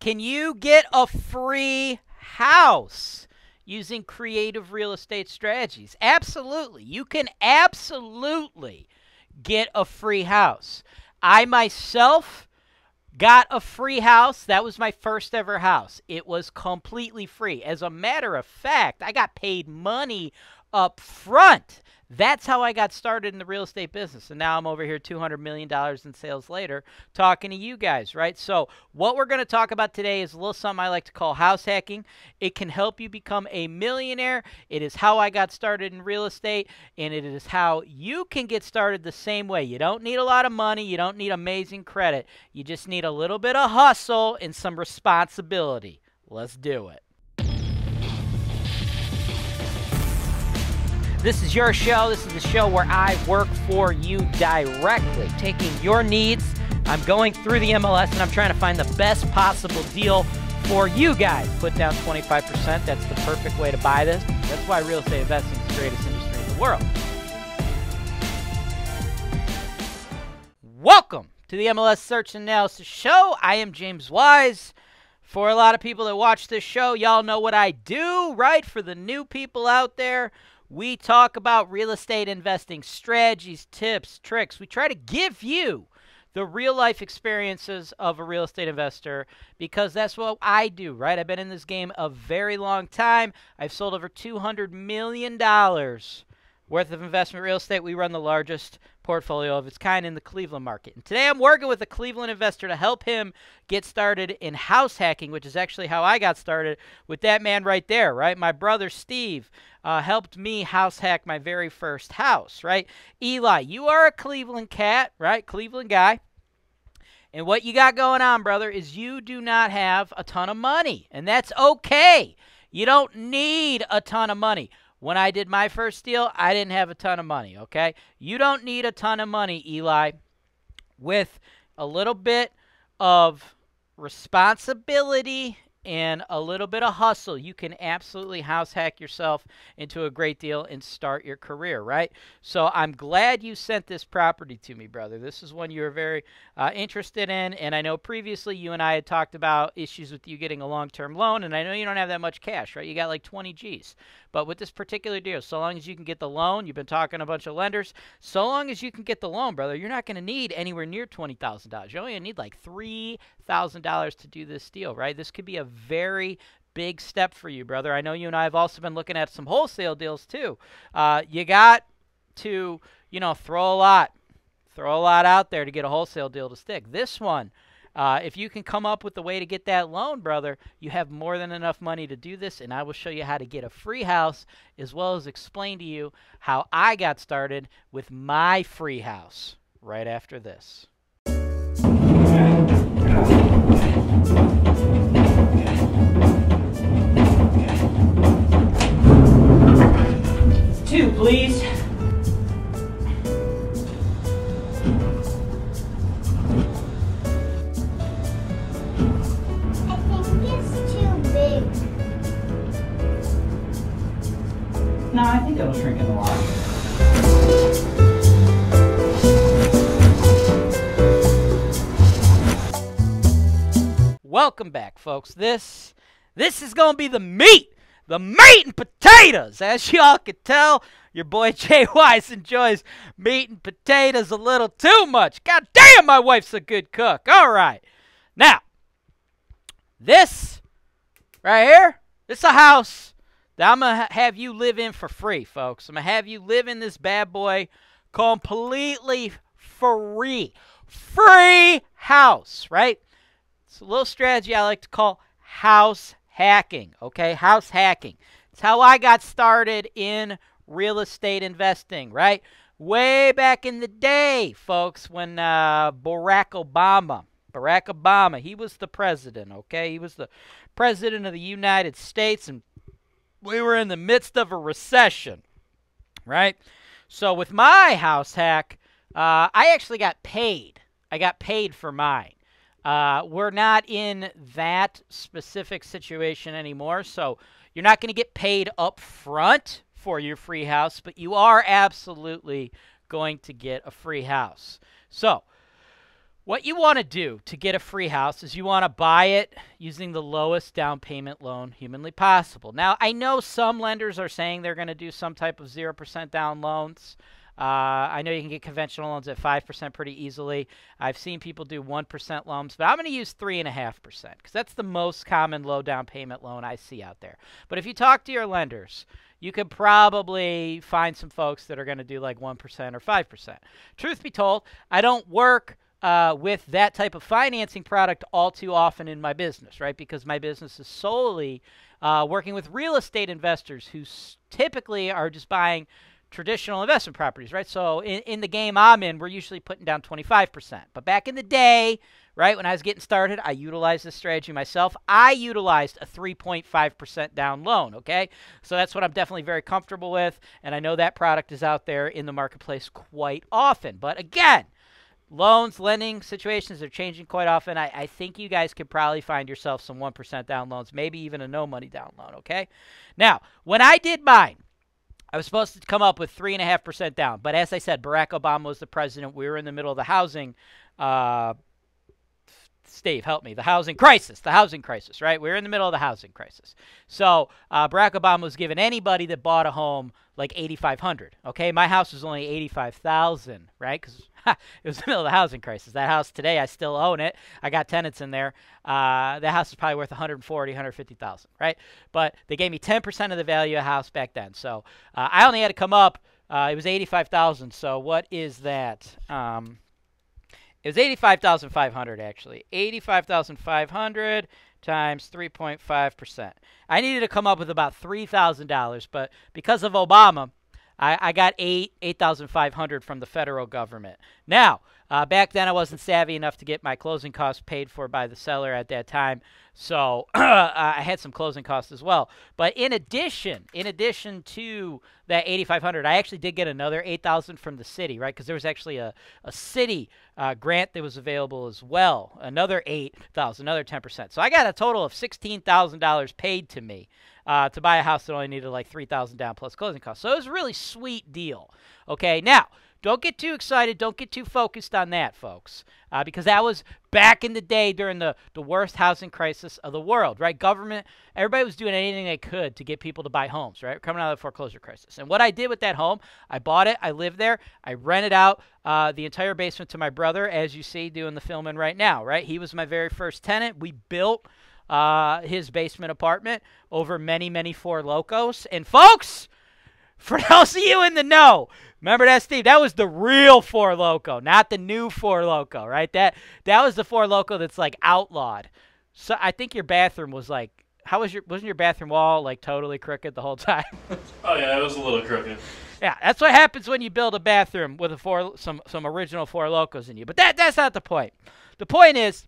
Can you get a free house using creative real estate strategies? Absolutely. You can absolutely get a free house. I myself got a free house. That was my first ever house. It was completely free. As a matter of fact, I got paid money up front. That's how I got started in the real estate business. And now I'm over here $200 million in sales later talking to you guys, right? So, what we're going to talk about today is a little something I like to call house hacking. It can help you become a millionaire. It is how I got started in real estate, and it is how you can get started the same way. You don't need a lot of money, you don't need amazing credit. You just need a little bit of hustle and some responsibility. Let's do it. This is your show. This is the show where I work for you directly, taking your needs. I'm going through the MLS and I'm trying to find the best possible deal for you guys. Put down 25%. That's the perfect way to buy this. That's why real estate investing is the greatest industry in the world. Welcome to the MLS Search and Analysis Show. I am James Wise. For a lot of people that watch this show, y'all know what I do, right? For the new people out there, we talk about real estate investing strategies, tips, tricks. We try to give you the real life experiences of a real estate investor because that's what I do, right? I've been in this game a very long time. I've sold over $200 million worth of investment real estate. We run the largest portfolio of its kind in the Cleveland market. And today I'm working with a Cleveland investor to help him get started in house hacking, which is actually how I got started with that man right there, right? My brother Steve uh, helped me house hack my very first house, right? Eli, you are a Cleveland cat, right? Cleveland guy. And what you got going on, brother, is you do not have a ton of money, and that's okay. You don't need a ton of money. When I did my first deal, I didn't have a ton of money, okay? You don't need a ton of money, Eli. With a little bit of responsibility and a little bit of hustle, you can absolutely house hack yourself into a great deal and start your career, right? So I'm glad you sent this property to me, brother. This is one you were very uh, interested in. And I know previously you and I had talked about issues with you getting a long term loan. And I know you don't have that much cash, right? You got like 20 G's. But with this particular deal, so long as you can get the loan, you've been talking to a bunch of lenders, so long as you can get the loan, brother, you're not going to need anywhere near $20,000. You only need like $3,000 to do this deal, right? This could be a very big step for you, brother. I know you and I have also been looking at some wholesale deals too. Uh, you got to, you know, throw a lot, throw a lot out there to get a wholesale deal to stick. This one, uh, if you can come up with a way to get that loan, brother, you have more than enough money to do this, and I will show you how to get a free house as well as explain to you how I got started with my free house right after this. Please. I think it's too big. No, I think it'll shrink in the water. Welcome back, folks. This this is gonna be the meat, the meat and potatoes. As y'all can tell, your boy Jay Wise enjoys meat and potatoes a little too much. God damn, my wife's a good cook. All right, now this right here, this is a house that I'm gonna have you live in for free, folks. I'm gonna have you live in this bad boy completely free, free house, right? It's a little strategy I like to call house hacking. Okay, house hacking. It's how I got started in real estate investing, right? Way back in the day, folks, when uh, Barack Obama, Barack Obama, he was the president. Okay, he was the president of the United States, and we were in the midst of a recession, right? So with my house hack, uh, I actually got paid. I got paid for mine. Uh, we're not in that specific situation anymore, so you're not going to get paid up front for your free house, but you are absolutely going to get a free house. So, What you want to do to get a free house is you want to buy it using the lowest down payment loan humanly possible. Now, I know some lenders are saying they're going to do some type of 0% down loans. Uh, I know you can get conventional loans at 5% pretty easily. I've seen people do 1% loans, but I'm going to use 3.5% because that's the most common low down payment loan I see out there. But if you talk to your lenders, you could probably find some folks that are going to do like 1% or 5%. Truth be told, I don't work uh, with that type of financing product all too often in my business, right? Because my business is solely uh, working with real estate investors who typically are just buying traditional investment properties, right? So in, in the game I'm in, we're usually putting down 25%. But back in the day, right, when I was getting started, I utilized this strategy myself. I utilized a 3.5% down loan, okay? So that's what I'm definitely very comfortable with. And I know that product is out there in the marketplace quite often. But again, loans, lending situations are changing quite often. I, I, think you guys could probably find yourself some 1% down loans, maybe even a no money down loan, okay? Now, when I did mine, I was supposed to come up with 3.5% down. But as I said, Barack Obama was the president. We were in the middle of the housing uh, Steve, help me. The housing crisis, the housing crisis, right? We're in the middle of the housing crisis. So uh, Barack Obama was giving anybody that bought a home like 8,500. Okay, my house was only 85,000, right? Because it was the middle of the housing crisis. That house today, I still own it. I got tenants in there. Uh, that house is probably worth 140, 150,000, right? But they gave me 10% of the value of the house back then. So uh, I only had to come up. Uh, it was 85,000. So what is that? Um, it was 85,500 actually. 85,500 times 3.5%. I needed to come up with about $3,000, but because of Obama, I, I got eight 8,500 from the federal government. Now, uh, back then I wasn't savvy enough to get my closing costs paid for by the seller at that time, so I had some closing costs as well. But in addition, in addition to that 8,500, I actually did get another 8,000 from the city, right? Because there was actually a, a city uh, grant that was available as well, another 8,000, another 10%. So I got a total of $16,000 paid to me uh, to buy a house that only needed like 3000 down plus closing costs. So it was a really sweet deal. Okay, now don't get too excited. Don't get too focused on that, folks, uh, because that was back in the day during the, the worst housing crisis of the world, right? Government, everybody was doing anything they could to get people to buy homes, right? Coming out of the foreclosure crisis. And what I did with that home, I bought it, I lived there, I rented out uh, the entire basement to my brother, as you see doing the filming right now, right? He was my very first tenant. We built uh, his basement apartment over many, many Four Lokos. And folks, for those of you in the know, remember that, Steve? That was the real Four Loko, not the new Four Loko, right? That that was the Four Loko that's like outlawed. So I think your bathroom was like, how was your wasn't your bathroom wall like totally crooked the whole time? oh yeah, it was a little crooked. Yeah, that's what happens when you build a bathroom with a four some some original Four Lokos in you. But that that's not the point. The point is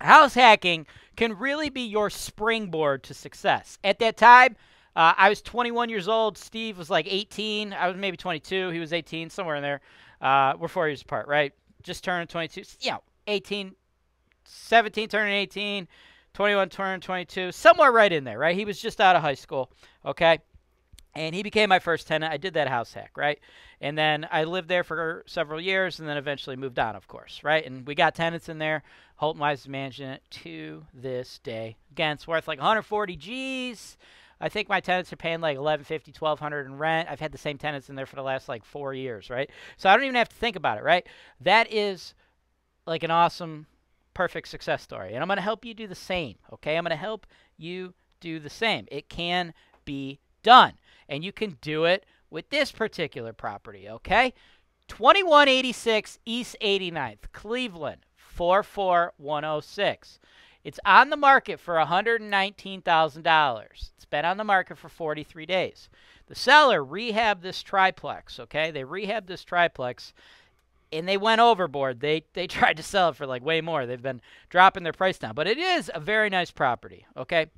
house hacking can really be your springboard to success. At that time, uh, I was 21 years old. Steve was like 18. I was maybe 22. He was 18, somewhere in there. Uh, we're four years apart, right? Just turned 22. Yeah, 18, 17 turning 18, 21 turning 22, somewhere right in there, right? He was just out of high school, okay? And he became my first tenant. I did that house hack, right? And then I lived there for several years and then eventually moved on, of course, right? And we got tenants in there. Holton Wise is managing it to this day. Again, it's worth like 140 G's. I think my tenants are paying like 1150, 1200 in rent. I've had the same tenants in there for the last like 4 years, right? So I don't even have to think about it, right? That is like an awesome perfect success story. And I'm going to help you do the same, okay? I'm going to help you do the same. It can be done. And you can do it with this particular property, okay? 2186 East 89th, Cleveland, 44106. It's on the market for $119,000. It's been on the market for 43 days. The seller rehabbed this triplex, okay? They rehabbed this triplex and they went overboard. They they tried to sell it for like way more. They've been dropping their price down. But it is a very nice property, okay?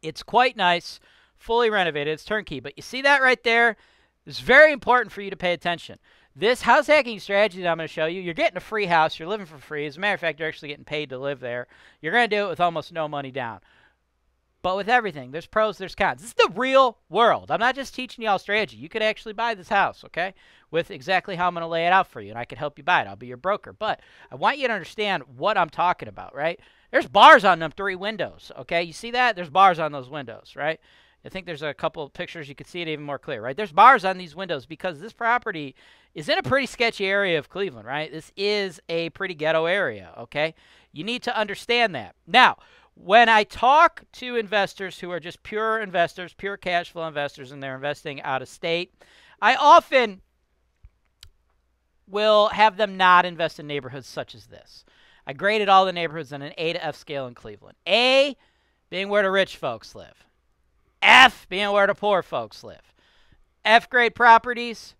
It's quite nice, fully renovated. It's turnkey. But you see that right there? It's very important for you to pay attention. This house hacking strategy that I'm going to show you, you're getting a free house. You're living for free. As a matter of fact, you're actually getting paid to live there. You're going to do it with almost no money down. But with everything, there's pros, there's cons. This is the real world. I'm not just teaching y'all strategy. You could actually buy this house, okay? With exactly how I'm going to lay it out for you, and I can help you buy it. I'll be your broker. But I want you to understand what I'm talking about, right? There's bars on them three windows, okay? You see that? There's bars on those windows, right? I think there's a couple of pictures you could see it even more clear, right? There's bars on these windows because this property is in a pretty sketchy area of Cleveland, right? This is a pretty ghetto area, okay? You need to understand that. Now, when I talk to investors who are just pure investors, pure cash flow investors, and they're investing out of state, I often will have them not invest in neighborhoods such as this. I graded all the neighborhoods on an A to F scale in Cleveland. A being where the rich folks live. F being where the poor folks live. F grade properties,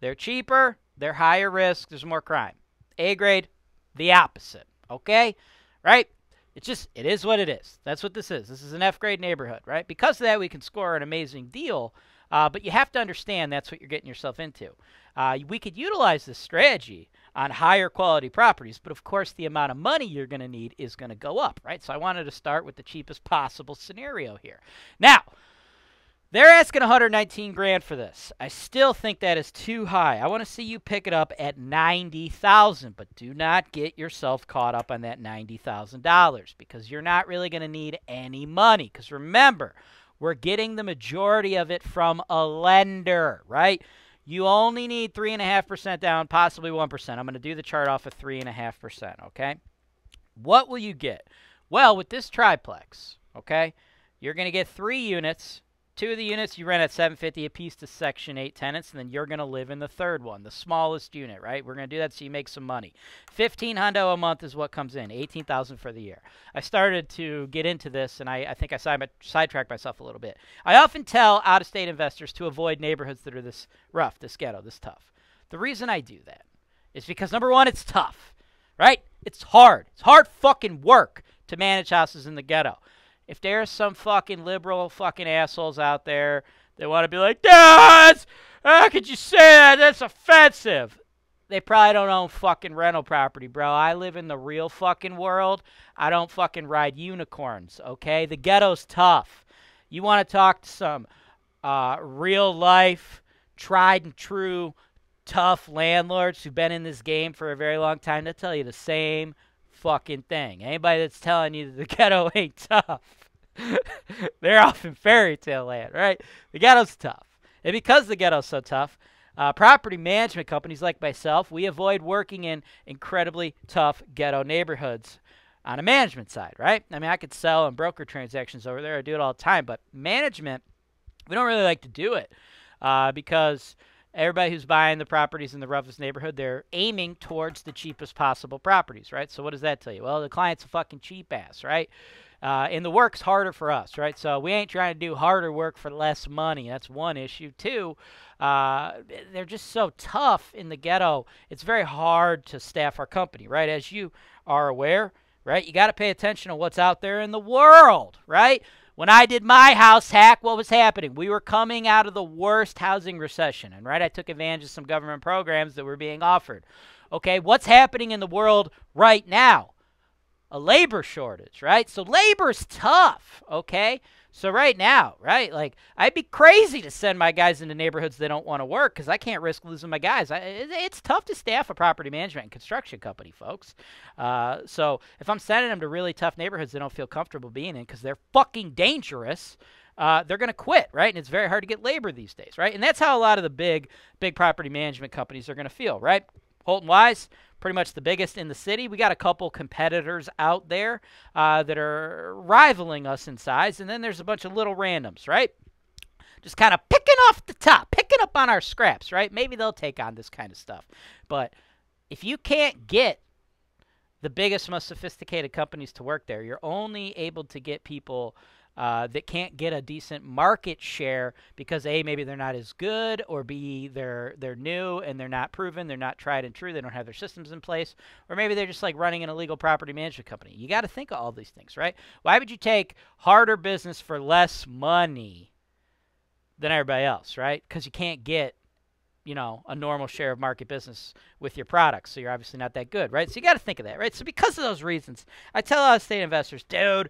they're cheaper, they're higher risk, there's more crime. A grade, the opposite. Okay? Right? It's just, it is what it is. That's what this is. This is an F grade neighborhood, right? Because of that, we can score an amazing deal. Uh, but you have to understand that's what you're getting yourself into. Uh, we could utilize this strategy on higher quality properties, but of course, the amount of money you're going to need is going to go up, right? So I wanted to start with the cheapest possible scenario here. Now, they're asking 119 grand for this. I still think that is too high. I want to see you pick it up at 90,000, but do not get yourself caught up on that $90,000 because you're not really going to need any money. Because remember, we're getting the majority of it from a lender, right? You only need 3.5% down, possibly 1%. I'm going to do the chart off of 3.5%, okay? What will you get? Well, with this triplex, okay, you're going to get three units Two of the units you rent at 750 a piece to Section 8 tenants, and then you're going to live in the third one, the smallest unit, right? We're going to do that so you make some money. 15 hundo a month is what comes in, 18,000 for the year. I started to get into this, and I, I think I side, sidetracked myself a little bit. I often tell out-of-state investors to avoid neighborhoods that are this rough, this ghetto, this tough. The reason I do that is because number one, it's tough, right? It's hard. It's hard fucking work to manage houses in the ghetto if there's some fucking liberal fucking assholes out there that want to be like, Dad, how could you say that? That's offensive. They probably don't own fucking rental property, bro. I live in the real fucking world. I don't fucking ride unicorns, okay? The ghetto's tough. You want to talk to some uh, real life, tried and true, tough landlords who've been in this game for a very long time, they'll tell you the same fucking thing. Anybody that's telling you that the ghetto ain't tough, they're off in fairy tale land, right? The ghetto's tough. And because the ghetto's so tough, uh, property management companies like myself, we avoid working in incredibly tough ghetto neighborhoods on a management side, right? I mean, I could sell and broker transactions over there. I do it all the time. But management, we don't really like to do it uh, because – everybody who's buying the properties in the roughest neighborhood, they're aiming towards the cheapest possible properties, right? So what does that tell you? Well, the client's a fucking cheap ass, right? Uh, and the work's harder for us, right? So we ain't trying to do harder work for less money. That's one issue. Two, uh, they're just so tough in the ghetto. It's very hard to staff our company, right? As you are aware, right? You got to pay attention to what's out there in the world, right? When I did my house hack, what was happening? We were coming out of the worst housing recession, and right, I took advantage of some government programs that were being offered. Okay, what's happening in the world right now? A labor shortage, right? So labor's tough, okay? So right now, right, like I'd be crazy to send my guys into neighborhoods they don't want to work because I can't risk losing my guys. I, it's tough to staff a property management and construction company, folks. Uh, so if I'm sending them to really tough neighborhoods they don't feel comfortable being in because they're fucking dangerous, uh, they're going to quit, right? And it's very hard to get labor these days, right? And that's how a lot of the big, big property management companies are going to feel, right? Holton Wise, pretty much the biggest in the city. We got a couple competitors out there uh, that are rivaling us in size, and then there's a bunch of little randoms, right? Just kind of picking off the top, picking up on our scraps, right? Maybe they'll take on this kind of stuff. But if you can't get the biggest, most sophisticated companies to work there, you're only able to get people uh, that can't get a decent market share because a maybe they're not as good or b they're they're new and they're not proven they're not tried and true they don't have their systems in place or maybe they're just like running an illegal property management company. You got to think of all these things right? Why would you take harder business for less money than everybody else right? Because you can't get you know a normal share of market business with your products so you're obviously not that good right? So you got to think of that right? So because of those reasons i tell out of state investors dude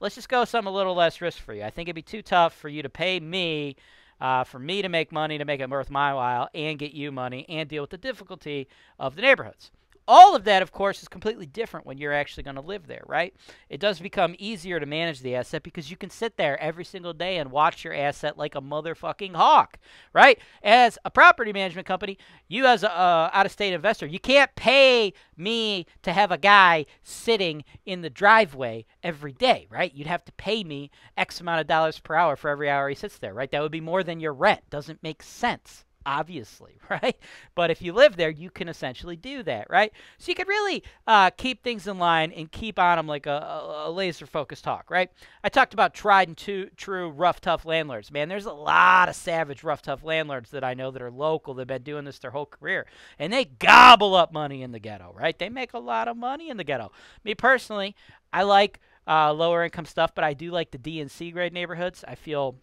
let's just go something a little less risk for you. I think it'd be too tough for you to pay me, uh, for me to make money to make it worth my while, and get you money and deal with the difficulty of the neighborhoods. All of that, of course, is completely different when you're actually going to live there, right? It does become easier to manage the asset because you can sit there every single day and watch your asset like a motherfucking hawk, right? As a property management company, you as a uh, out-of-state investor, you can't pay me to have a guy sitting in the driveway every day, right? You'd have to pay me X amount of dollars per hour for every hour he sits there, right? That would be more than your rent. Doesn't make sense obviously, right? But if you live there, you can essentially do that, right? So you could really uh, keep things in line and keep on them like a, a, a laser focused talk, right? I talked about tried and true rough, tough landlords. Man, there's a lot of savage, rough, tough landlords that I know that are local. They've been doing this their whole career, and they gobble up money in the ghetto, right? They make a lot of money in the ghetto. Me personally, I like uh, lower income stuff, but I do like the D and C grade neighborhoods. I feel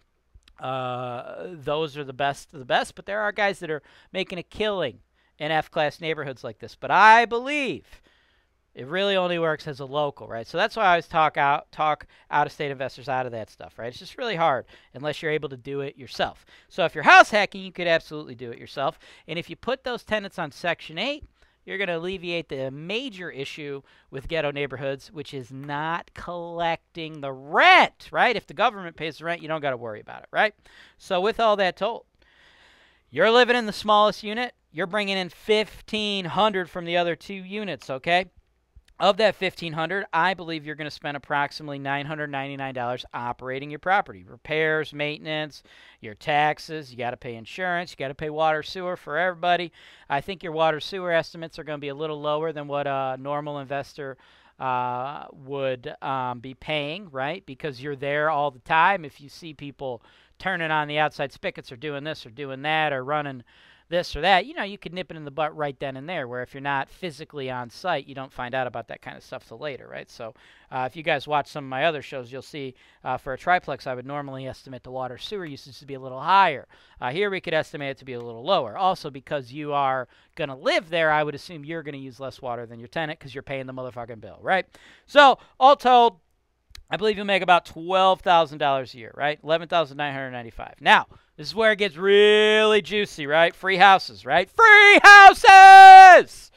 uh, those are the best of the best, but there are guys that are making a killing in F class neighborhoods like this. But I believe it really only works as a local, right? So that's why I always talk out talk out of state investors out of that stuff, right? It's just really hard unless you're able to do it yourself. So if you're house hacking, you could absolutely do it yourself. And if you put those tenants on section 8, you're going to alleviate the major issue with ghetto neighborhoods, which is not collecting the rent, right? If the government pays the rent, you don't got to worry about it, right? So, with all that told, you're living in the smallest unit, you're bringing in 1500 from the other two units, okay? Of that 1500, I believe you're going to spend approximately $999 operating your property. Repairs, maintenance, your taxes, you got to pay insurance, you got to pay water, sewer for everybody. I think your water sewer estimates are going to be a little lower than what a normal investor uh, would um, be paying, right? Because you're there all the time. If you see people turning on the outside spigots or doing this or doing that or running this or that, you know, you could nip it in the butt right then and there. Where if you're not physically on site, you don't find out about that kind of stuff till later, right? So, uh, if you guys watch some of my other shows, you'll see uh, for a triplex, I would normally estimate the water sewer usage to be a little higher. Uh, here, we could estimate it to be a little lower. Also, because you are going to live there, I would assume you're going to use less water than your tenant because you're paying the motherfucking bill, right? So, all told, I believe you'll make about twelve thousand dollars a year, right? Eleven thousand nine hundred ninety-five. Now, this is where it gets really juicy, right? Free houses, right? Free houses!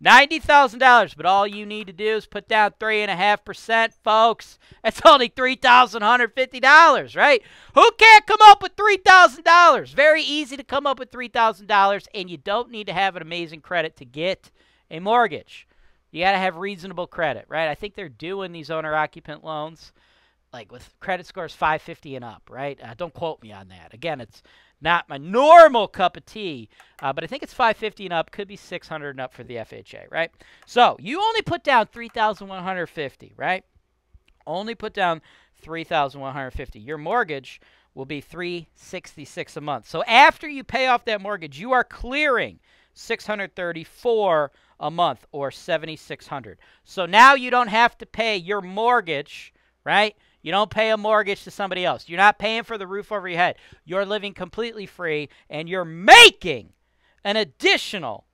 $90,000, but all you need to do is put down 3.5%, folks. That's only $3,150, right? Who can't come up with $3,000? Very easy to come up with $3,000, and you don't need to have an amazing credit to get a mortgage. You got to have reasonable credit, right? I think they're doing these owner occupant loans like with credit scores 550 and up, right? Uh, don't quote me on that. Again, it's not my normal cup of tea, uh, but I think it's 550 and up. Could be 600 and up for the FHA, right? So you only put down 3,150, right? Only put down 3,150. Your mortgage will be 366 a month. So after you pay off that mortgage, you are clearing 634 a month or 7600. So now you don't have to pay your mortgage, right? You don't pay a mortgage to somebody else. You're not paying for the roof over your head. You're living completely free and you're making an additional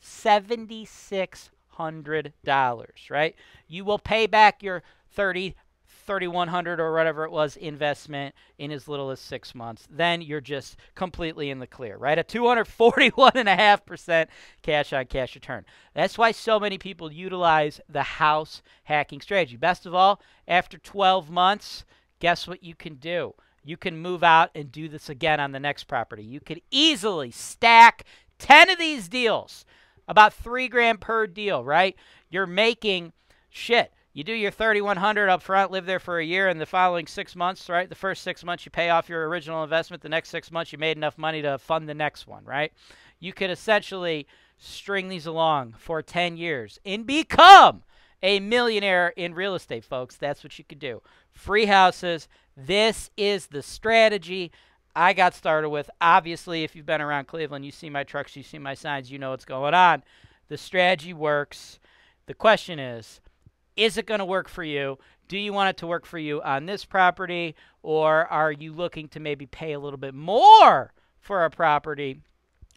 $7600, right? You will pay back your 30 3100 or whatever it was investment in as little as six months then you're just completely in the clear right? A 241.5% cash on cash return. That's why so many people utilize the house hacking strategy. Best of all after 12 months guess what you can do? You can move out and do this again on the next property. You could easily stack 10 of these deals about three grand per deal right? You're making shit you do your 3100 up front, live there for a year, and the following six months, right? The first six months you pay off your original investment. The next six months you made enough money to fund the next one, right? You could essentially string these along for 10 years and become a millionaire in real estate, folks. That's what you could do. Free houses. This is the strategy I got started with. Obviously, if you've been around Cleveland, you see my trucks, you see my signs, you know what's going on. The strategy works. The question is, is it going to work for you? Do you want it to work for you on this property, or are you looking to maybe pay a little bit more for a property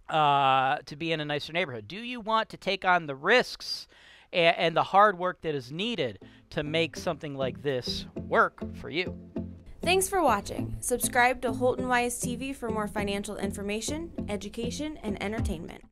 uh, to be in a nicer neighborhood? Do you want to take on the risks and, and the hard work that is needed to make something like this work for you. Thanks for watching. Subscribe to Holton Wise TV for more financial information, education, and entertainment.